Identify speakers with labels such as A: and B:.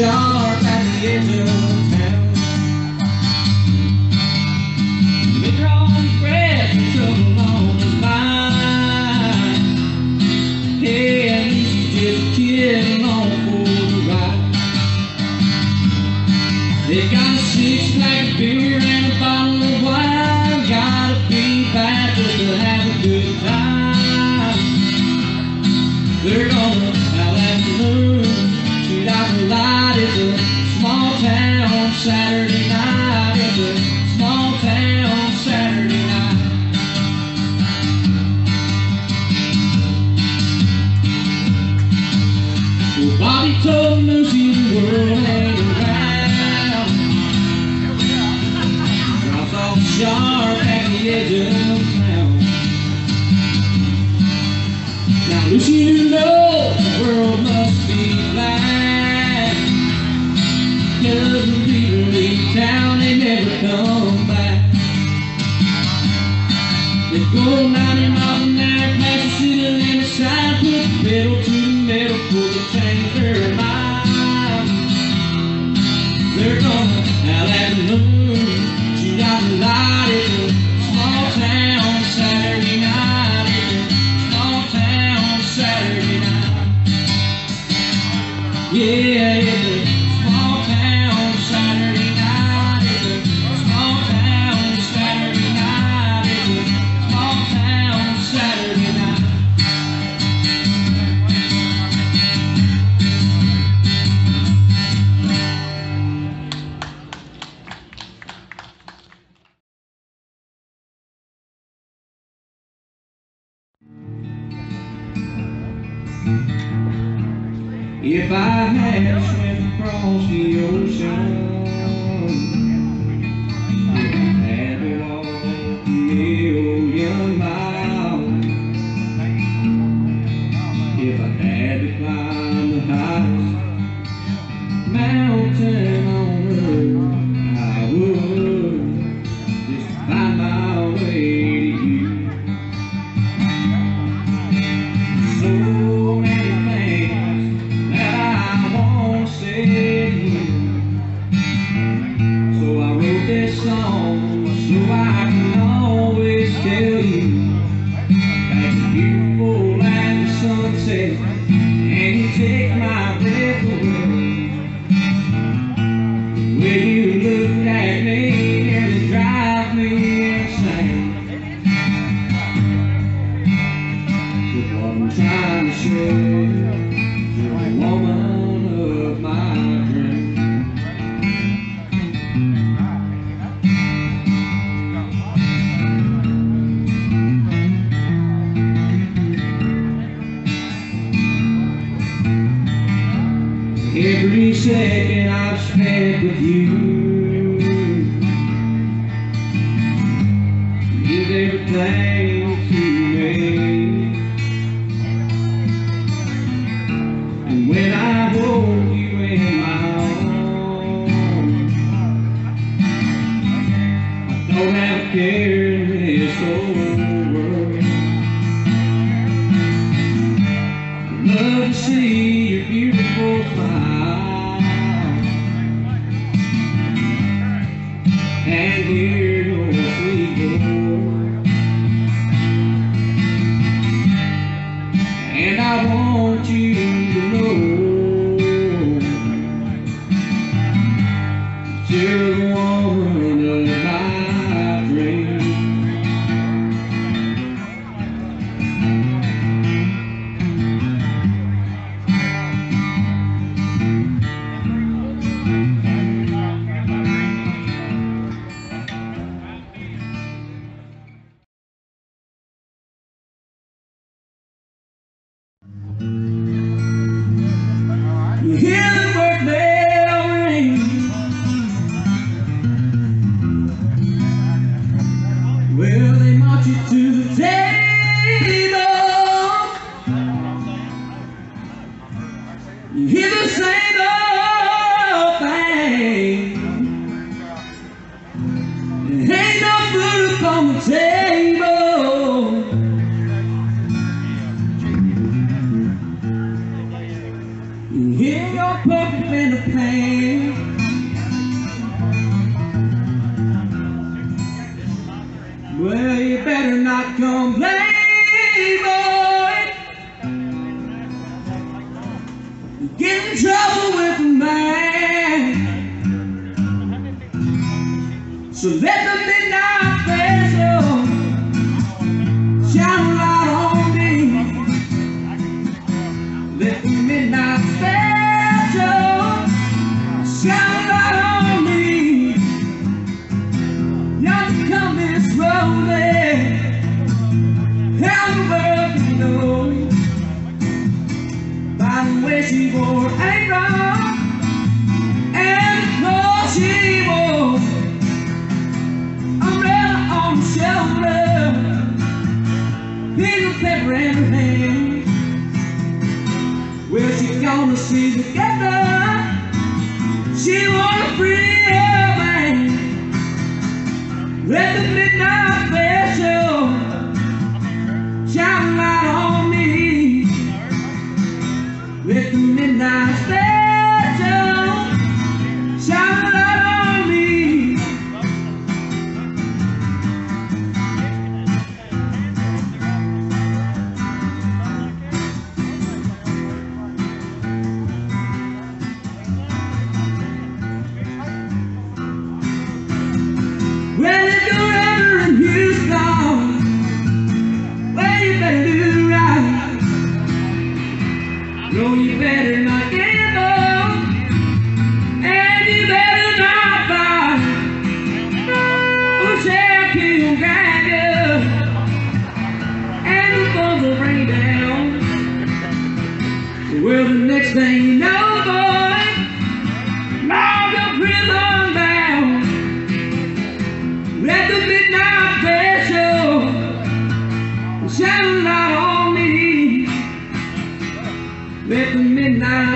A: jar at the edge of town. Been drawing breath so long in mine. Hey, I need to get. Go 90 miles an hour city put the pedal to the metal, pull the tank for a mile. They're gonna, now that moon, she got the lie. If I had swim across the ocean a million miles If I had to climb you. Everything to me. And when I hold you in my arms, I don't have a care in this whole world. I love to see. cowboy. come playboy. Get in trouble with a man. So let the midnight special shine. business everything. Well, she's gonna see together. She wanna free. better. night.